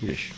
Giriş.